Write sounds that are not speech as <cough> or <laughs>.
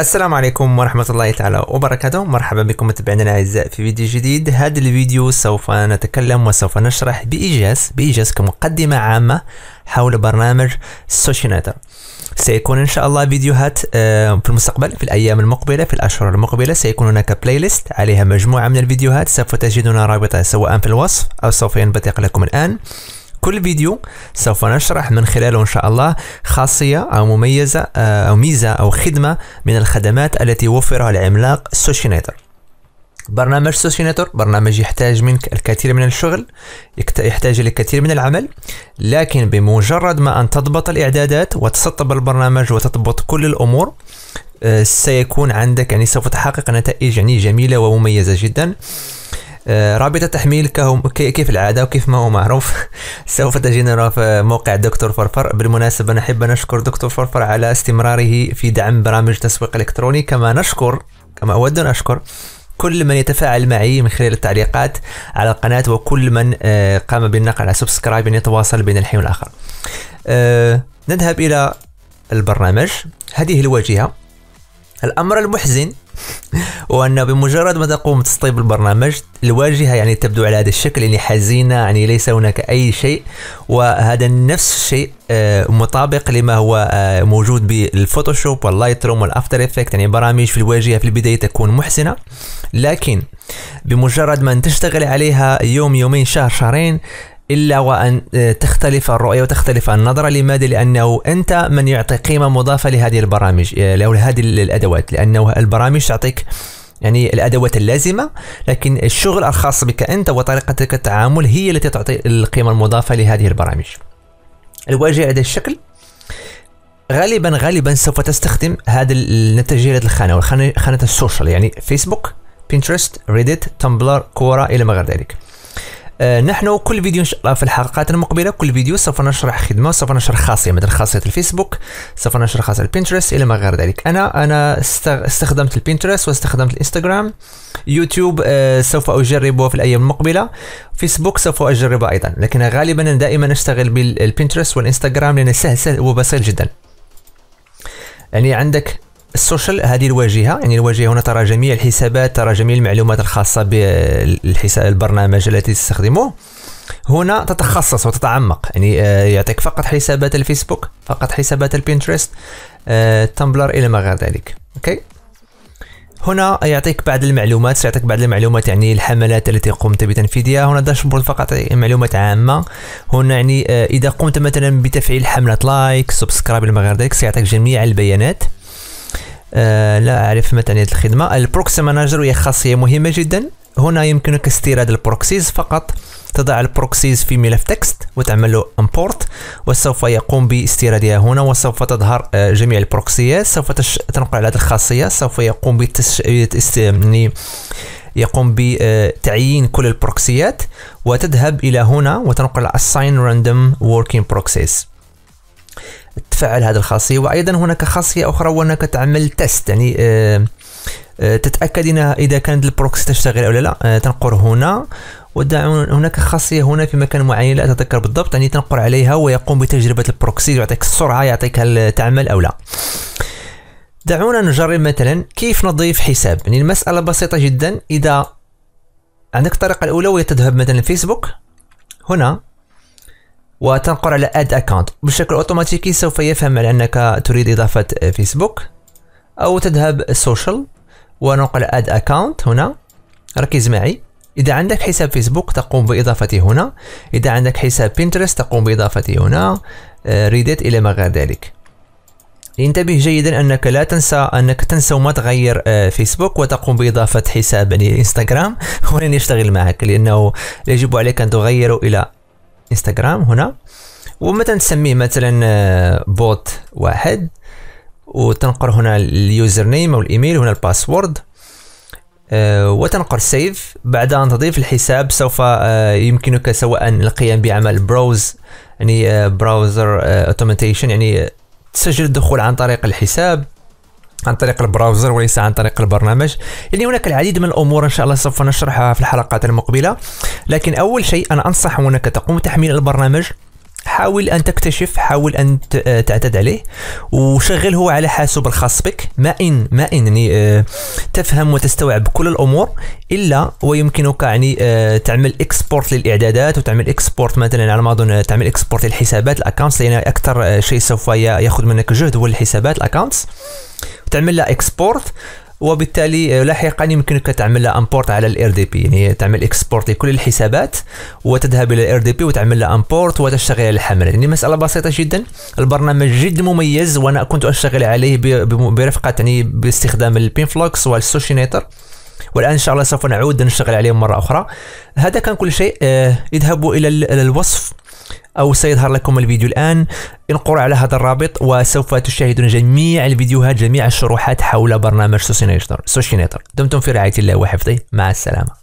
السلام عليكم ورحمة الله تعالى وبركاته. مرحبا بكم متابعينا الأعزاء في فيديو جديد. هذا الفيديو سوف نتكلم وسوف نشرح بإيجاز بإيجاز كمقدمة عامة حول برنامج Socinator سيكون إن شاء الله فيديوهات آه، في المستقبل في الأيام المقبلة في الأشهر المقبلة سيكون هناك playlist عليها مجموعة من الفيديوهات. سوف تجدون رابطها سواء في الوصف أو سوف ينبثق لكم الآن. كل فيديو سوف نشرح من خلاله إن شاء الله خاصية أو مميزة آه، أو ميزة أو خدمة من الخدمات التي يوفرها العملاق Socinator برنامج Socinator برنامج يحتاج منك الكثير من الشغل يحتاج الكثير من العمل لكن بمجرد ما أن تضبط الإعدادات وتسطب البرنامج وتضبط كل الأمور آه، سيكون عندك يعني سوف تحقق نتائج يعني جميلة ومميزة جدا. رابط التحميل كيف العادة وكيف ما هو معروف. <laughs> سوف تجدنا في موقع دكتور فرفر. بالمناسبة نحب نشكر دكتور فرفر على استمراره في دعم برامج تسويق إلكتروني. كما نشكر كما أود أن أشكر كل من يتفاعل معي من خلال التعليقات على القناة وكل من آه، قام بالنقر على subscribe يتواصل بين الحين والآخر. آه، نذهب إلى البرنامج. هذه الواجهة. الأمر المحزن وأن بمجرد ما تقوم تسطيب البرنامج الواجهة يعني تبدو على هذا الشكل يعني حزينة يعني ليس هناك أي شيء. وهذا نفس الشيء آه، مطابق لما هو آه، موجود بال Photoshop وال Lightroom وال After Effects. يعني برامج في الواجهة في البداية تكون محسنة. لكن بمجرد ما تشتغل عليها يوم يومين شهر شهرين إلا وأن آه، تختلف الرؤية وتختلف النظره لماذا؟ لأنه أنت من يعطي قيمة مضافة لهذه البرامج آه، لهذه الأدوات لأنه البرامج تعطيك يعني الأدوات اللازمة لكن الشغل الخاص بك أنت وطريقتك التعامل هي التي تعطي القيمة المضافة لهذه البرامج. الواجهة هذا الشكل غالبا غالبا سوف تستخدم هذا التسجيلات الخانه خانة ال social يعني فيسبوك Pinterest Reddit Tumblr Quora إلى ما غير ذلك. آه، نحن كل فيديو إن شاء الله في الحلقات المقبلة كل فيديو سوف نشرح خدمة وسوف نشرح خاصية مثل خاصية الفيسبوك سوف نشرح خاصية ال Pinterest إلى ما غير ذلك. أنا أنا استخدمت ال Pinterest واستخدمت الإنستغرام يوتيوب آه، سوف أجربه في الأيام المقبلة فيسبوك سوف أجربه أيضا. لكن غالبا دائما أشتغل بال Pinterest والإنستغرام لأنه سهل سهل وبسيط جدا. يعني عندك ال social هذه الواجهة يعني الواجهة هنا ترى جميع الحسابات ترى جميع المعلومات الخاصة بالحساب البرنامج التي تستخدمه هنا تتخصص وتتعمق. يعني آه، يعطيك فقط حسابات الفيسبوك فقط حسابات ال Pinterest Tumblr إلى ما غير ذلك. okay؟ هنا يعطيك بعض المعلومات سيعطيك بعض المعلومات يعني الحملات التي قمت بتنفيذها. هنا dashboard فقط معلومات عامة. هنا يعني آه، إذا قمت مثلا بتفعيل حملة like subscribe إلى ما غير ذلك سيعطيك جميع البيانات. آه لا أعرف متى الخدمة. ال proxy manager هي خاصية مهمة جدا. هنا يمكنك استيراد ال proxies فقط. تضع ال proxies في ملف text وتعمل له import وسوف يقوم باستيرادها هنا وسوف تظهر آه، جميع البروكسيات سوف تنقل على هذه الخاصية. سوف يقوم بتش... يعني يقوم بتعيين كل البروكسيات وتذهب إلى هنا وتنقل assign random working proxies. تفعل هذه الخاصية وأيضا هناك خاصية أخرى وأنك تعمل test يعني آه، آه، تتأكد إذا كانت ال proxy تشتغل أو لا آه، تنقر هنا. هناك خاصية هنا في مكان معين لا أتذكر بالضبط يعني تنقر عليها ويقوم بتجربة ال proxy يعطيك السرعة يعطيك هل تعمل أو لا. دعونا نجرب مثلا كيف نضيف حساب. يعني المسألة بسيطة جدا. إذا عندك الطريقة الأولى وهي تذهب مثلا فيسبوك هنا وتنقر على add account بشكل أوتوماتيكي سوف يفهم على انك تريد إضافة فيسبوك أو تذهب ال social وتنقر add account هنا. ركز معي. إذا عندك حساب فيسبوك تقوم بإضافته هنا. إذا عندك حساب Pinterest تقوم بإضافته هنا. Reddit إلى ما غير ذلك. انتبه جيدا أنك لا تنسى أنك تنسى وما تغير آه، فيسبوك وتقوم بإضافة حساب انستغرام <laughs> ولن يشتغل معك لأنه يجب عليك أن تغيره إلى إنستغرام هنا. ومثلا تسميه مثلا آه، bot واحد. وتنقر هنا ال username أو الإيميل هنا ال password. آه، وتنقر save. بعد أن تضيف الحساب سوف آه، يمكنك سواء القيام بعمل browse يعني browser automation يعني تسجل الدخول عن طريق الحساب. عن طريق ال browser وليس عن طريق البرنامج. يعني هناك العديد من الأمور إن شاء الله سوف نشرحها في الحلقات المقبلة. لكن أول شيء أنا أنصح انك تقوم بتحميل البرنامج. حاول أن تكتشف حاول أن ت- تعتاد عليه. وشغله على حاسوب الخاص بك. ما ان ما إن يعني آه، تفهم وتستوعب كل الأمور. إلا ويمكنك يعني آه، تعمل export للإعدادات وتعمل export مثلا على ما أظن تعمل export للحسابات ال accounts لأن أكثر آه، شيء سوف يأخذ منك جهد هو الحسابات ال accounts تعمل لها export وبالتالي آه، لاحقا يمكنك تعمل لها import على ال RDP يعني تعمل export لكل الحسابات وتذهب إلى ال RDP وتعمل لها import وتشتغل على الحمل يعني مسألة بسيطة جدا. البرنامج جد مميز وأنا كنت أشتغل عليه برفقة يعني باستخدام ال PinFlux وال Socinator والآن إن شاء الله سوف نعود نشتغل عليهم مرة أخرى. هذا كان كل شيء. آه، اذهبوا إلى الوصف. أو سيظهر لكم الفيديو الآن. انقروا على هذا الرابط وسوف تشاهدون جميع الفيديوهات جميع الشروحات حول برنامج سوشينيتر دمتم في رعاية الله وحفظه. مع السلامة.